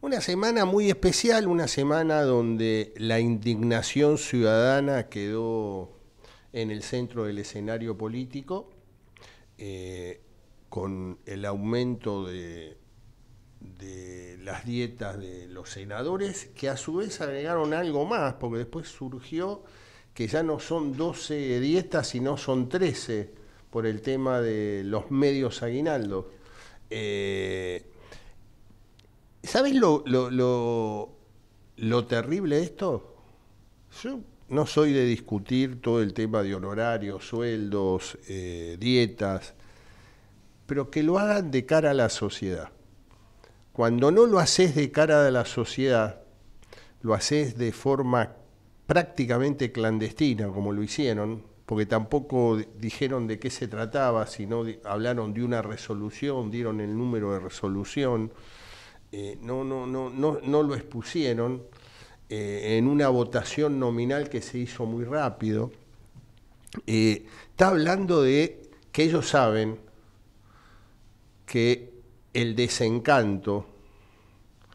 Una semana muy especial, una semana donde la indignación ciudadana quedó en el centro del escenario político, eh, con el aumento de, las dietas de los senadores, que a su vez agregaron algo más, porque después surgió que ya no son 12 dietas, sino son 13 por el tema de los medios aguinaldos. Eh, ¿Sabes lo, lo, terrible de esto? Yo no soy de discutir todo el tema de honorarios, sueldos, eh, dietas, pero que lo hagan de cara a la sociedad. Cuando no lo haces de cara a la sociedad, lo haces de forma prácticamente clandestina, como lo hicieron, porque tampoco dijeron de qué se trataba, sino hablaron de una resolución, dieron el número de resolución eh, no, no, no, no, no lo expusieron eh, en una votación nominal que se hizo muy rápido. Eh, está hablando de que ellos saben que el desencanto,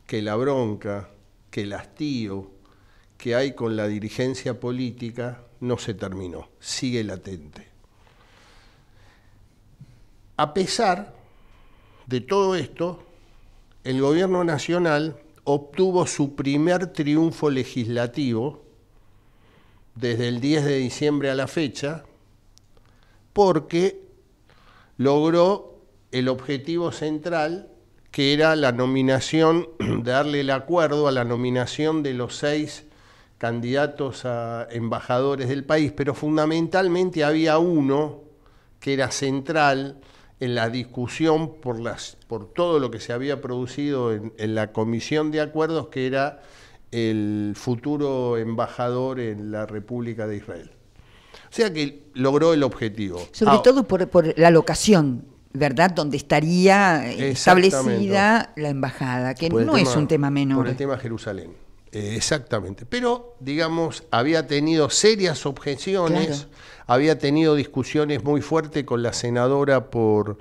que la bronca, que el hastío que hay con la dirigencia política no se terminó, sigue latente. A pesar de todo esto, el gobierno nacional obtuvo su primer triunfo legislativo desde el 10 de diciembre a la fecha, porque logró el objetivo central, que era la nominación, darle el acuerdo a la nominación de los seis candidatos a embajadores del país, pero fundamentalmente había uno que era central, en la discusión por, las, por todo lo que se había producido en, la comisión de acuerdos, que era el futuro embajador en la República de Israel. O sea que logró el objetivo. Sobre ah, todo por, la locación, ¿verdad? Donde estaría establecida la embajada, que no es un tema menor. Por el tema Jerusalén. Eh, exactamente. Pero, digamos, había tenido serias objeciones había tenido discusiones muy fuertes con la senadora por,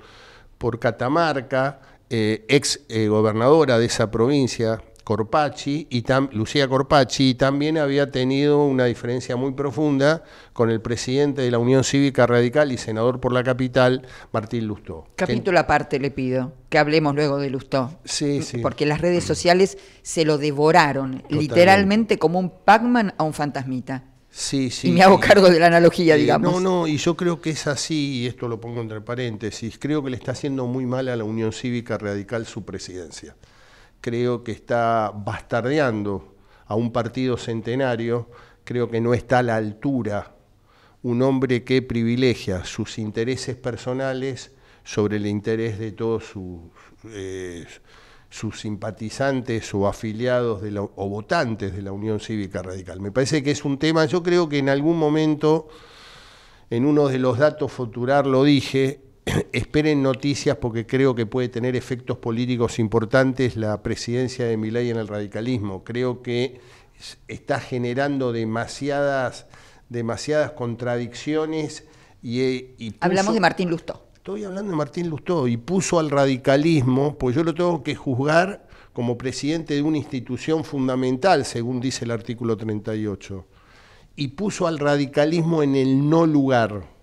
por Catamarca, eh, ex eh, gobernadora de esa provincia, Corpachi, y Lucía Corpachi, y también había tenido una diferencia muy profunda con el presidente de la Unión Cívica Radical y senador por la capital, Martín Lustó. Capítulo aparte le pido, que hablemos luego de Lustó. Sí, sí. Porque las redes sociales se lo devoraron, literalmente como un Pac-Man a un fantasmita. Sí, sí. Y me hago cargo de la analogía, eh, digamos. No, no, y yo creo que es así, y esto lo pongo entre paréntesis, creo que le está haciendo muy mal a la Unión Cívica Radical su presidencia. Creo que está bastardeando a un partido centenario, creo que no está a la altura un hombre que privilegia sus intereses personales sobre el interés de todos sus... Eh, sus simpatizantes o afiliados o votantes de la Unión Cívica Radical. Me parece que es un tema, yo creo que en algún momento, en uno de los datos futurar lo dije, esperen noticias porque creo que puede tener efectos políticos importantes la presidencia de Milei en el radicalismo. Creo que está generando demasiadas, demasiadas contradicciones y, y Hablamos de Martín Lustó. Estoy hablando de Martín Lustó y puso al radicalismo, pues yo lo tengo que juzgar como presidente de una institución fundamental, según dice el artículo 38, y puso al radicalismo en el no lugar.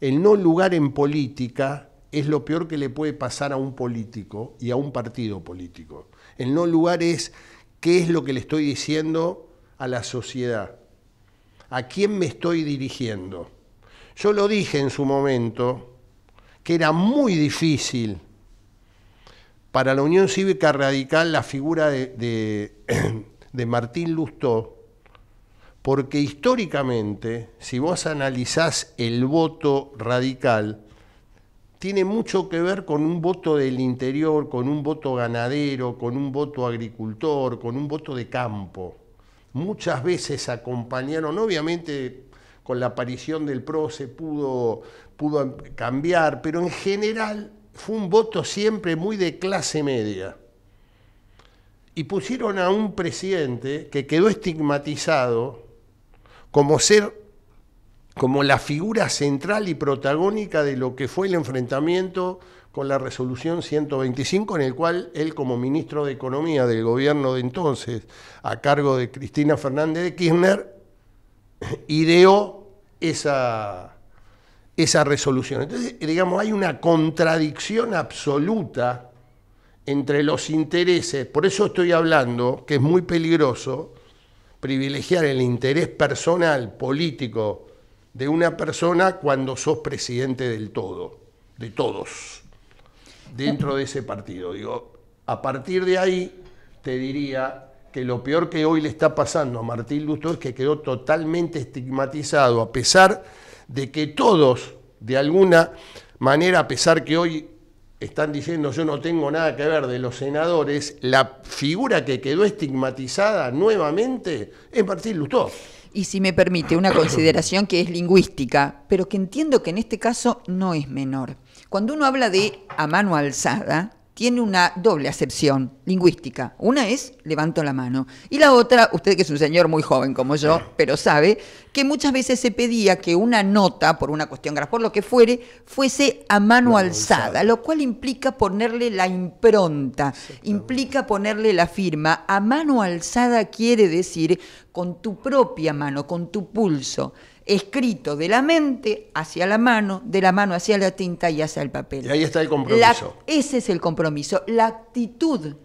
El no lugar en política es lo peor que le puede pasar a un político y a un partido político. El no lugar es qué es lo que le estoy diciendo a la sociedad, a quién me estoy dirigiendo. Yo lo dije en su momento, que era muy difícil para la Unión Cívica Radical la figura de, Martín Lustó, porque históricamente, si vos analizás el voto radical, tiene mucho que ver con un voto del interior, con un voto ganadero, con un voto agricultor, con un voto de campo. Muchas veces acompañaron, obviamente con la aparición del PRO se pudo pudo cambiar, pero en general fue un voto siempre muy de clase media. Y pusieron a un presidente que quedó estigmatizado como ser como la figura central y protagónica de lo que fue el enfrentamiento con la resolución 125, en el cual él como ministro de Economía del gobierno de entonces, a cargo de Cristina Fernández de Kirchner, ideó esa, esa resolución. Entonces, digamos, hay una contradicción absoluta entre los intereses, por eso estoy hablando, que es muy peligroso, privilegiar el interés personal, político, de una persona cuando sos presidente del todo, de todos, dentro de ese partido. Digo, a partir de ahí te diría que lo peor que hoy le está pasando a Martín Lustó es que quedó totalmente estigmatizado, a pesar de que todos, de alguna manera, a pesar que hoy están diciendo yo no tengo nada que ver de los senadores, la figura que quedó estigmatizada nuevamente es Martín Lustó. Y si me permite, una consideración que es lingüística, pero que entiendo que en este caso no es menor. Cuando uno habla de a mano alzada, tiene una doble acepción lingüística. Una es levanto la mano. Y la otra, usted que es un señor muy joven como yo, pero sabe que muchas veces se pedía que una nota, por una cuestión grave, por lo que fuere, fuese a mano alzada, lo cual implica ponerle la impronta, implica ponerle la firma. A mano alzada quiere decir con tu propia mano, con tu pulso escrito de la mente hacia la mano, de la mano hacia la tinta y hacia el papel. Y ahí está el compromiso. ese es el compromiso. La actitud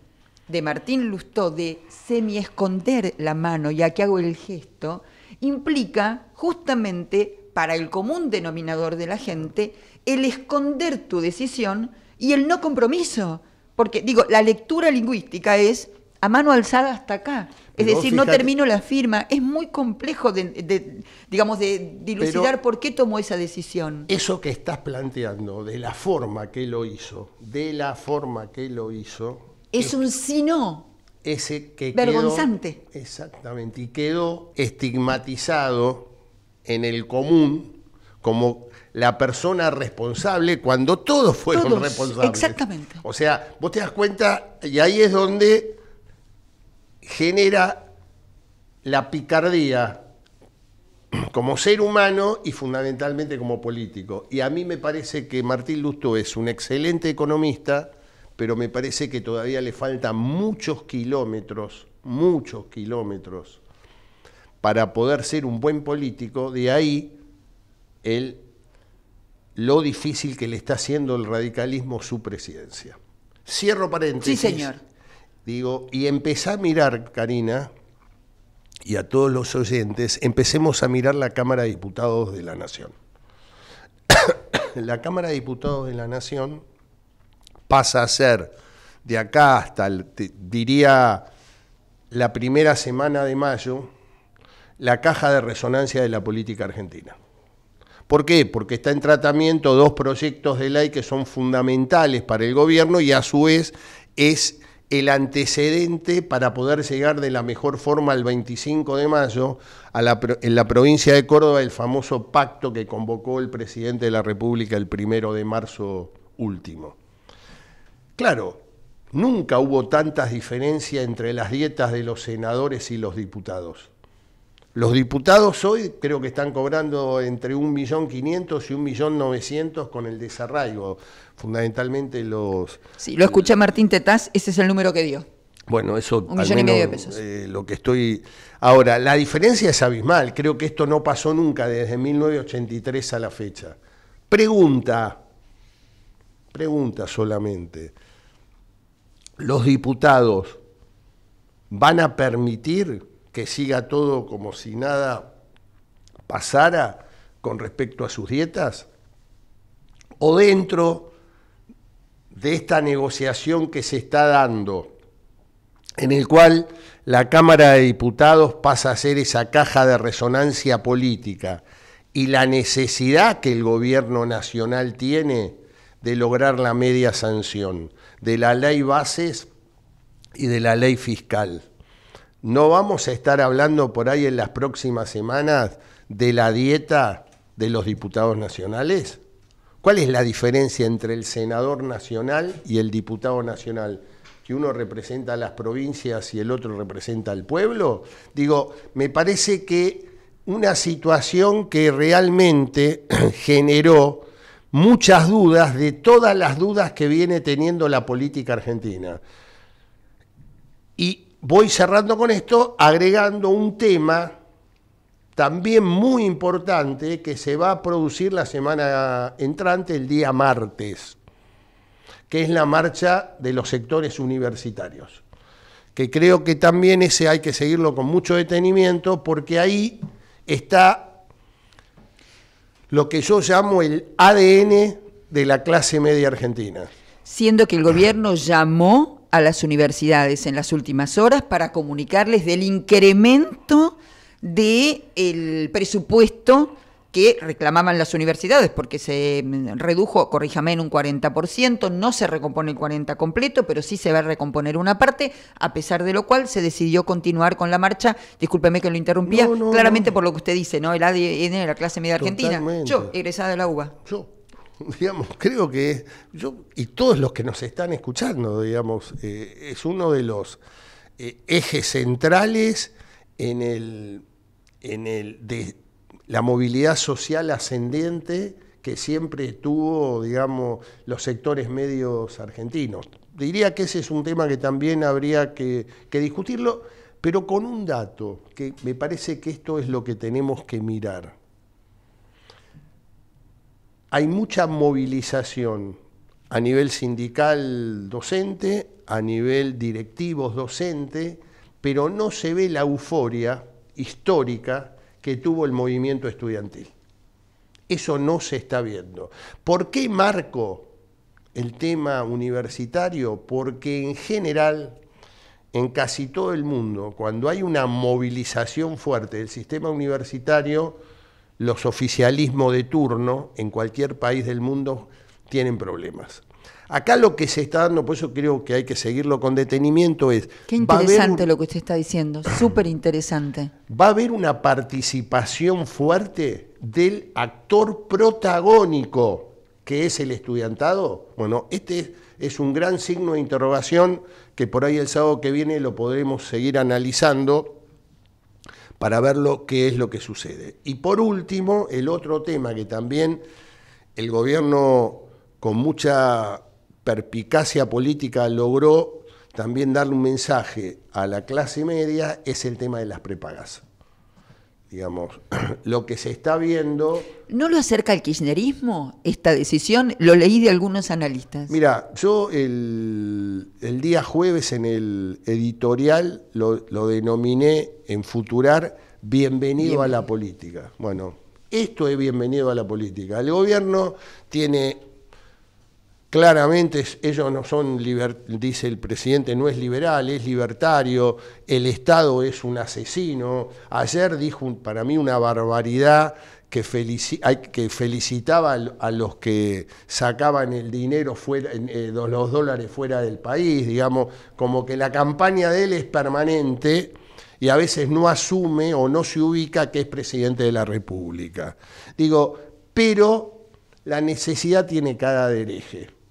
de Martín Lustó de semi-esconder la mano, ya que hago el gesto, implica justamente para el común denominador de la gente el esconder tu decisión y el no compromiso. Porque, digo, la lectura lingüística es a mano alzada hasta acá. Es decir, no termino la firma. Es muy complejo de, digamos, de dilucidar por qué tomó esa decisión. Eso que estás planteando, de la forma que lo hizo, de la forma que lo hizo. Es, un sí no. Ese que Vergonzante. exactamente. Y quedó estigmatizado en el común como la persona responsable cuando todos fueron responsables. Exactamente. O sea, vos te das cuenta, y ahí es donde genera la picardía como ser humano y fundamentalmente como político. Y a mí me parece que Martín Lustó es un excelente economista, pero me parece que todavía le faltan muchos kilómetros, muchos kilómetros, para poder ser un buen político. De ahí el, lo difícil que le está haciendo el radicalismo su presidencia. Cierro paréntesis. Sí, señor. Digo, y empecé a mirar, Karina, y a todos los oyentes, empecemos a mirar la Cámara de Diputados de la Nación. la Cámara de Diputados de la Nación pasa a ser, de acá hasta, diría, la primera semana de mayo, la caja de resonancia de la política argentina. ¿Por qué? Porque está en tratamiento dos proyectos de ley que son fundamentales para el gobierno y a su vez es el antecedente para poder llegar de la mejor forma el 25 de mayo a la, en la provincia de Córdoba el famoso pacto que convocó el presidente de la República el primero de marzo último. Claro, nunca hubo tantas diferencias entre las dietas de los senadores y los diputados. Los diputados hoy creo que están cobrando entre 1.500.000 y 1.900.000 con el desarraigo, fundamentalmente los... Sí, lo escuché Martín Tetaz, ese es el número que dio. Bueno, eso... Un millón y medio de pesos. Eh, lo que estoy... Ahora, la diferencia es abismal, creo que esto no pasó nunca desde 1983 a la fecha. Pregunta, pregunta solamente, ¿los diputados van a permitir que siga todo como si nada pasara con respecto a sus dietas? ¿O dentro de esta negociación que se está dando, en el cual la Cámara de Diputados pasa a ser esa caja de resonancia política y la necesidad que el gobierno nacional tiene de lograr la media sanción de la ley bases y de la ley fiscal. ¿No vamos a estar hablando por ahí en las próximas semanas de la dieta de los diputados nacionales? ¿Cuál es la diferencia entre el senador nacional y el diputado nacional? ¿Que uno representa a las provincias y el otro representa al pueblo? Digo, me parece que una situación que realmente generó muchas dudas de todas las dudas que viene teniendo la política argentina. Voy cerrando con esto, agregando un tema también muy importante que se va a producir la semana entrante, el día martes, que es la marcha de los sectores universitarios. Que creo que también ese hay que seguirlo con mucho detenimiento porque ahí está lo que yo llamo el ADN de la clase media argentina. Siendo que el gobierno llamó a las universidades en las últimas horas para comunicarles del incremento del presupuesto que reclamaban las universidades, porque se redujo, corríjame, en un 40%, no se recompone el 40% completo, pero sí se va a recomponer una parte, a pesar de lo cual se decidió continuar con la marcha, discúlpeme que lo interrumpía, claramente por lo que usted dice, ¿no? El ADN de la clase media argentina. Yo, egresada de la UBA. Yo, creo que yo, y todos los que nos están escuchando, digamos, eh, es uno de los eh, ejes centrales en el en el, de la movilidad social ascendiente que siempre tuvo, digamos, los sectores medios argentinos. Diría que ese es un tema que también habría que discutirlo, pero con un dato, que me parece que esto es lo que tenemos que mirar. Hay mucha movilización a nivel sindical docente, a nivel directivos docente, pero no se ve la euforia histórica que tuvo el movimiento estudiantil. Eso no se está viendo. ¿Por qué marco el tema universitario? Porque en general, en casi todo el mundo, cuando hay una movilización fuerte del sistema universitario, los oficialismos de turno en cualquier país del mundo tienen problemas. Acá lo que se está dando, por eso creo que hay que seguirlo con detenimiento, es... Qué interesante lo que usted está diciendo, súper interesante. Va a haber una participación fuerte del actor protagónico, que es el estudiantado. Bueno, este es un gran signo de interrogación que por ahí el sábado que viene lo podremos seguir analizando para ver lo que es lo que sucede. Y por último, el otro tema que también el gobierno con mucha perpicacia política logró también darle un mensaje a la clase media es el tema de las prepagas. Digamos, lo que se está viendo... ¿No lo acerca el kirchnerismo esta decisión? Lo leí de algunos analistas. Mira, yo el, día jueves en el editorial lo, denominé en Futurar Bienvenido a la política. Bueno, esto es bienvenido a la política. El gobierno tiene Claramente ellos no son, dice el presidente, no es liberal, es libertario, el Estado es un asesino. Ayer dijo para mí una barbaridad que, que felicitaba a los que sacaban el dinero fuera, eh, los dólares fuera del país, digamos, como que la campaña de él es permanente y a veces no asume o no se ubica que es presidente de la República. Digo, pero la necesidad tiene cada derecho.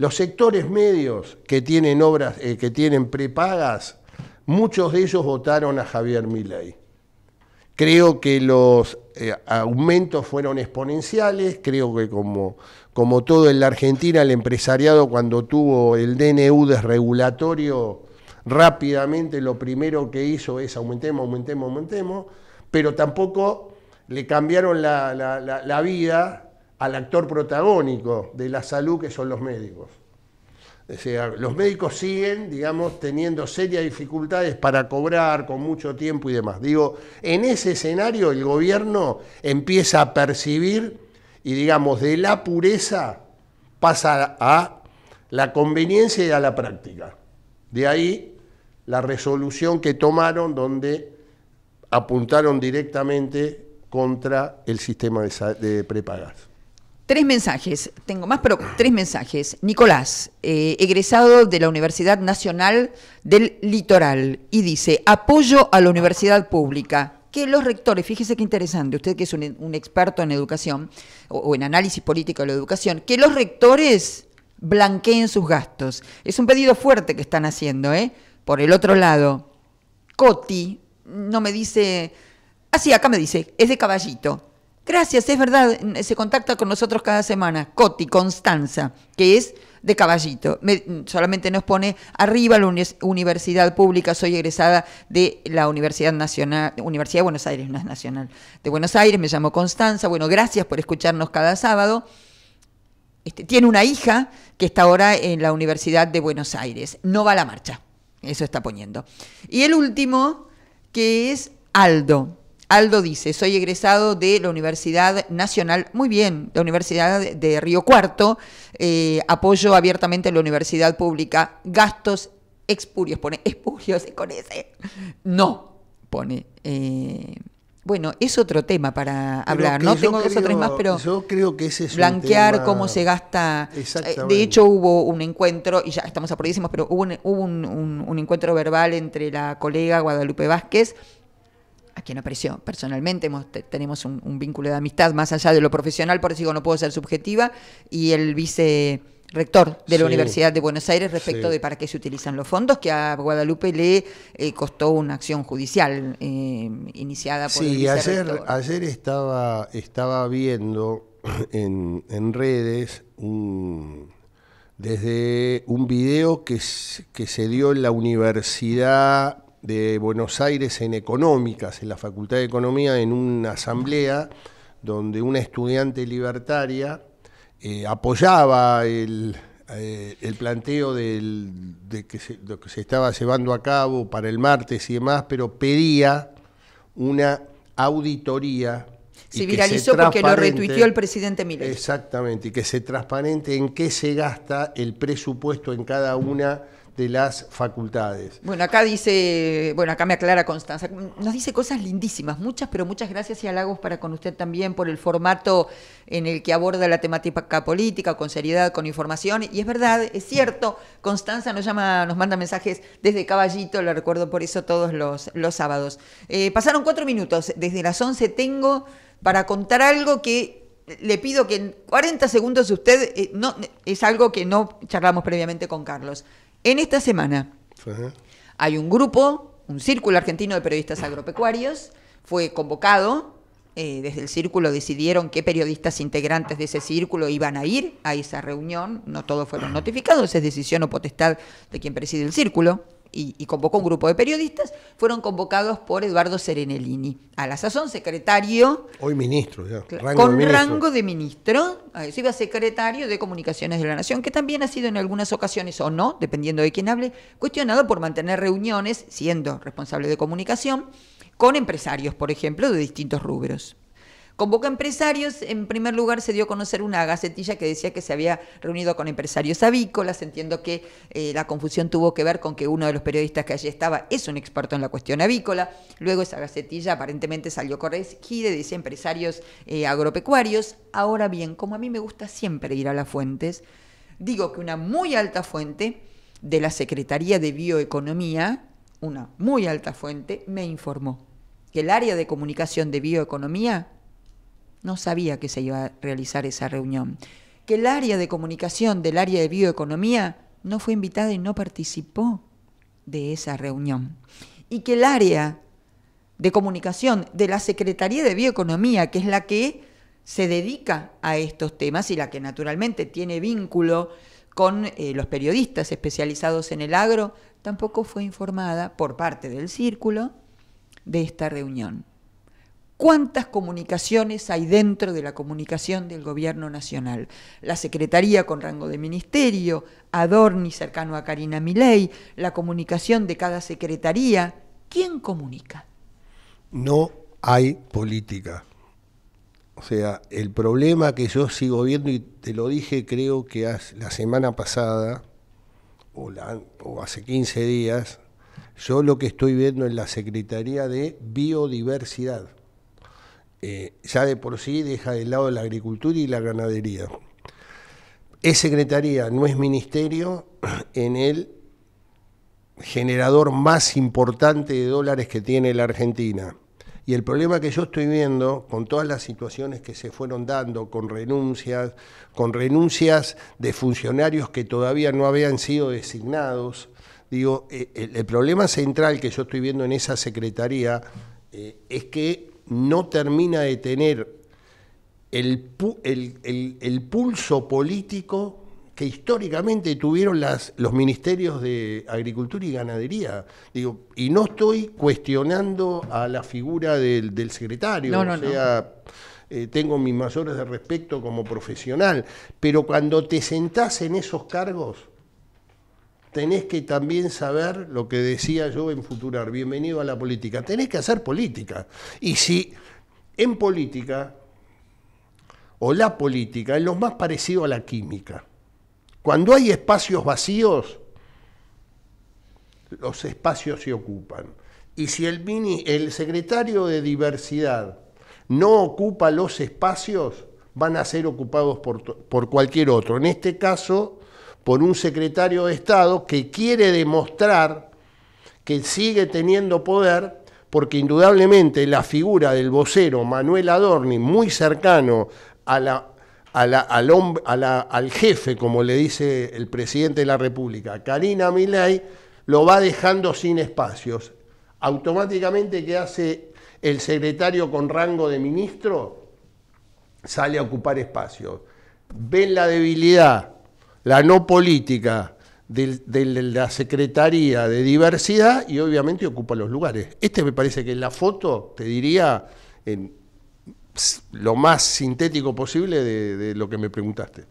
Los sectores medios que tienen obras, eh, que tienen prepagas, muchos de ellos votaron a Javier Milei. Creo que los eh, aumentos fueron exponenciales, creo que como, como todo en la Argentina, el empresariado cuando tuvo el DNU desregulatorio, rápidamente lo primero que hizo es aumentemos, aumentemos, aumentemos, pero tampoco le cambiaron la vida al actor protagónico de la salud que son los médicos. O sea, los médicos siguen, digamos, teniendo serias dificultades para cobrar con mucho tiempo y demás. Digo, en ese escenario el gobierno empieza a percibir y, digamos, de la pureza pasa a la conveniencia y a la práctica. De ahí la resolución que tomaron donde apuntaron directamente contra el sistema de, de prepagas. Tres mensajes, tengo más, pero tres mensajes. Nicolás, eh, egresado de la Universidad Nacional del Litoral, y dice, apoyo a la universidad pública. Que los rectores, fíjese qué interesante, usted que es un, experto en educación o, en análisis político de la educación, que los rectores blanqueen sus gastos. Es un pedido fuerte que están haciendo, ¿eh? Por el otro lado, Coti no me dice, ah, acá me dice, es de caballito Gracias, es verdad, se contacta con nosotros cada semana. Coti, Constanza, que es de caballito. solamente nos pone arriba la universidad pública, soy egresada de la Universidad Nacional, Universidad de Buenos Aires, no es nacional, de Buenos Aires, me llamo Constanza. Bueno, gracias por escucharnos cada sábado. Este, tiene una hija que está ahora en la Universidad de Buenos Aires. No va a la marcha, eso está poniendo. Y el último, que es Aldo. Aldo dice, soy egresado de la Universidad Nacional, muy bien, la Universidad de Río Cuarto, eh, apoyo abiertamente la universidad pública, gastos expurios, pone expurios con ese, no, pone. Eh, bueno, es otro tema para hablar, ¿no? Tengo dos o tres más, pero yo creo que ese es blanquear cómo se gasta. Eh, de hecho, hubo un encuentro, y ya estamos apurudísimos, pero hubo, un, un encuentro verbal entre la colega Guadalupe Vázquez a quien aprecio personalmente, tenemos un, vínculo de amistad más allá de lo profesional, por eso digo, no puedo ser subjetiva, y el vice rector de la Universidad de Buenos Aires respecto de para qué se utilizan los fondos, que a Guadalupe le eh, costó una acción judicial eh, iniciada por sí, el ayer, ayer estaba, estaba viendo en, en redes un, desde un video que, que se dio en la Universidad de Buenos Aires en Económicas, en la Facultad de Economía, en una asamblea donde una estudiante libertaria eh, apoyaba el, eh, el planteo del, de que se, lo que se estaba llevando a cabo para el martes y demás, pero pedía una auditoría. Se viralizó porque lo retuiteó el presidente Milei. Exactamente, y que se transparente en qué se gasta el presupuesto en cada una de las facultades. Bueno, acá dice, bueno, acá me aclara Constanza, nos dice cosas lindísimas, muchas, pero muchas gracias y halagos para con usted también por el formato en el que aborda la temática política, con seriedad, con información. Y es verdad, es cierto, Constanza nos llama, nos manda mensajes desde Caballito, lo recuerdo por eso todos los, los sábados. Eh, pasaron cuatro minutos, desde las once tengo para contar algo que le pido que en 40 segundos usted, eh, no, es algo que no charlamos previamente con Carlos. En esta semana hay un grupo, un círculo argentino de periodistas agropecuarios, fue convocado, eh, desde el círculo decidieron qué periodistas integrantes de ese círculo iban a ir a esa reunión, no todos fueron notificados, es decisión o potestad de quien preside el círculo y, convocó un grupo de periodistas, fueron convocados por Eduardo Serenellini, a la sazón secretario. Hoy ministro, ya. con rango de ministro, a eso iba secretario de Comunicaciones de la Nación, que también ha sido en algunas ocasiones o no, dependiendo de quién hable, cuestionado por mantener reuniones, siendo responsable de comunicación, con empresarios, por ejemplo, de distintos rubros. Convoca empresarios, en primer lugar se dio a conocer una gacetilla que decía que se había reunido con empresarios avícolas, entiendo que eh, la confusión tuvo que ver con que uno de los periodistas que allí estaba es un experto en la cuestión avícola, luego esa gacetilla aparentemente salió corregida, decía empresarios eh, agropecuarios, ahora bien, como a mí me gusta siempre ir a las fuentes, digo que una muy alta fuente de la Secretaría de Bioeconomía, una muy alta fuente, me informó que el área de comunicación de bioeconomía no sabía que se iba a realizar esa reunión. Que el área de comunicación del área de bioeconomía no fue invitada y no participó de esa reunión. Y que el área de comunicación de la Secretaría de Bioeconomía, que es la que se dedica a estos temas y la que naturalmente tiene vínculo con eh, los periodistas especializados en el agro, tampoco fue informada por parte del círculo de esta reunión. ¿Cuántas comunicaciones hay dentro de la comunicación del gobierno nacional? La Secretaría con rango de ministerio, Adorni cercano a Karina Milei, la comunicación de cada secretaría. ¿Quién comunica? No hay política. O sea, el problema que yo sigo viendo, y te lo dije creo que la semana pasada, o, o hace 15 días, yo lo que estoy viendo en la Secretaría de Biodiversidad eh, ya de por sí deja de lado la agricultura y la ganadería. Es secretaría, no es ministerio, en el generador más importante de dólares que tiene la Argentina. Y el problema que yo estoy viendo con todas las situaciones que se fueron dando, con renuncias, con renuncias de funcionarios que todavía no habían sido designados, digo, eh, el, problema central que yo estoy viendo en esa secretaría eh, es que no termina de tener el, el, pulso político que históricamente tuvieron las, los ministerios de Agricultura y Ganadería. Digo, y no estoy cuestionando a la figura del, secretario, o sea, eh, tengo mis mayores de respeto como profesional, pero cuando te sentás en esos cargos, tenés que también saber lo que decía yo en Futurar, bienvenido a la política, tenés que hacer política. Y si en política, o la política, es lo más parecido a la química. Cuando hay espacios vacíos, los espacios se ocupan. Y si el, mini, el secretario de diversidad no ocupa los espacios, van a ser ocupados por, por cualquier otro. En este caso, por un secretario de Estado que quiere demostrar que sigue teniendo poder, porque indudablemente la figura del vocero Manuel Adorni, muy cercano al, al, jefe, como le dice el presidente de la República, Karina Milei, lo va dejando sin espacios. Automáticamente, ¿qué hace el secretario con rango de ministro? Sale a ocupar espacios. Ven la debilidad la no política de, la Secretaría de Diversidad y obviamente ocupa los lugares. Este me parece que en la foto, te diría, en lo más sintético posible de, de lo que me preguntaste.